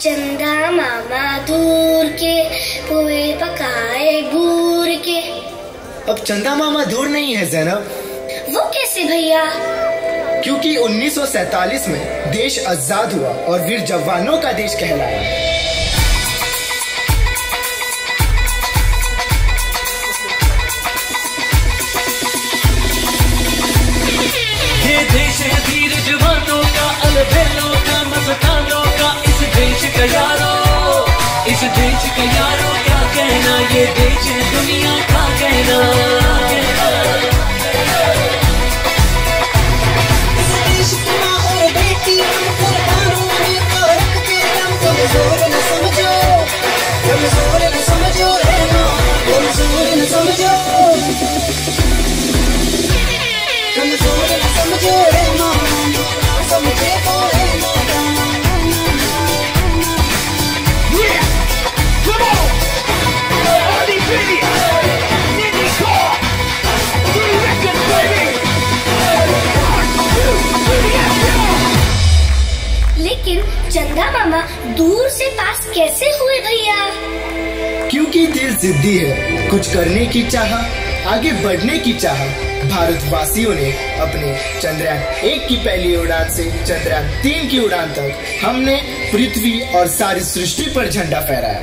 चंदा मामा दूर के पुए पकाए बूर के। अब चंदा मामा दूर नहीं है जैनब। वो कैसे भैया? क्योंकि 1947 में देश आज़ाद हुआ और वीर जवानों का देश कहलाया। यारो इस देश के यारो क्या कहना? ये देश दुनिया का कहना। चंदा मामा दूर से पास कैसे हुए भैया? क्योंकि दिल जिद्दी है, कुछ करने की चाह, आगे बढ़ने की चाह। भारतवासियों ने अपने चंद्रयान एक की पहली उड़ान से चंद्रयान तीन की उड़ान तक हमने पृथ्वी और सारी सृष्टि पर झंडा फहराया।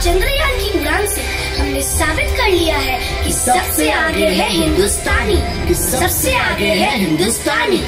चंद्रयान की उड़ान से हमने साबित कर लिया है कि सबसे आगे है हिंदुस्तानी। सबसे आगे है हिंदुस्तानी।